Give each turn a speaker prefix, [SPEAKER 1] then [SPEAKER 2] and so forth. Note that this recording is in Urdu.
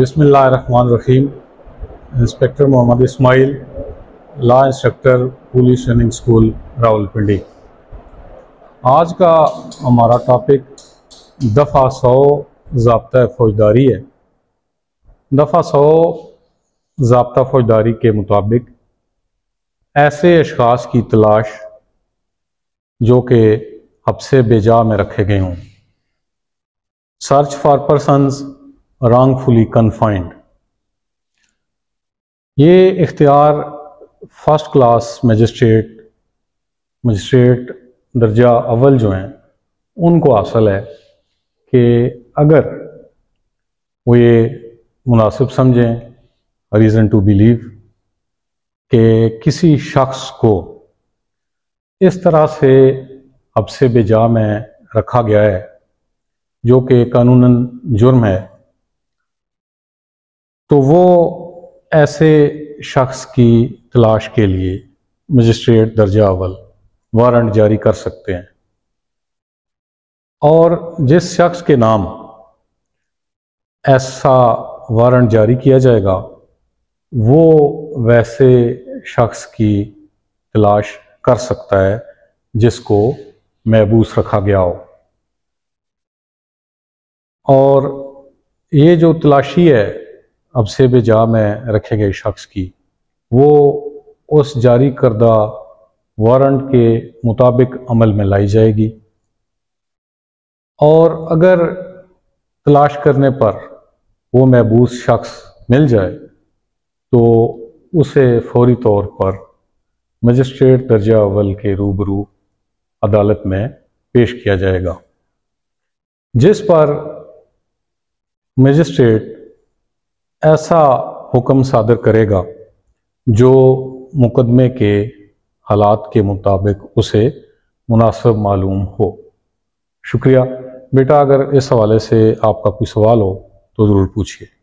[SPEAKER 1] بسم اللہ الرحمن الرحیم۔ Inspector Muhammad Ismail, law instructor police training school Rawalpindi آج کا ہمارا ٹاپک دفعہ سو ضابطہ فوجداری ہے۔ دفعہ سو ضابطہ فوجداری کے مطابق ایسے اشخاص کی تلاش جو کہ حبس بے جا میں رکھے گئے ہوں۔ Search for persons wrongfully confined یہ اختیار فرسٹ کلاس مجسٹریٹ مجسٹریٹ درجہ اول جو ہیں، ان کو حاصل ہے کہ اگر وہ یہ مناسب سمجھیں ریزن ٹو بیلیو کہ کسی شخص کو اس طرح سے اب سے بے جا میں رکھا گیا ہے جو کہ قانوناً جرم ہے۔ تو وہ ایسے شخص کی تلاش کے لیے مجسٹریٹ درجہ اول وارنٹ جاری کر سکتے ہیں۔ اور جس شخص کے نام ایسا وارنٹ جاری کیا جائے گا، وہ ویسے شخص کی تلاش کر سکتا ہے جس کو محبوس رکھا گیا ہو۔ اور یہ جو تلاشی ہے اب سے بے جا میں رکھے گئے شخص کی، وہ اس جاری کردہ وارنٹ کے مطابق عمل میں لائی جائے گی۔ اور اگر تلاش کرنے پر وہ محبوس شخص مل جائے، تو اسے فوری طور پر مجسٹریٹ درجہ اول کے روبرو عدالت میں پیش کیا جائے گا۔ جس پر مجسٹریٹ ایسا حکم صادر کرے گا جو مقدمے کے حالات کے مطابق اسے مناسب معلوم ہو۔ شکریہ۔ بیٹا، اگر اس حوالے سے آپ کا کوئی سوال ہو تو ضرور پوچھئے۔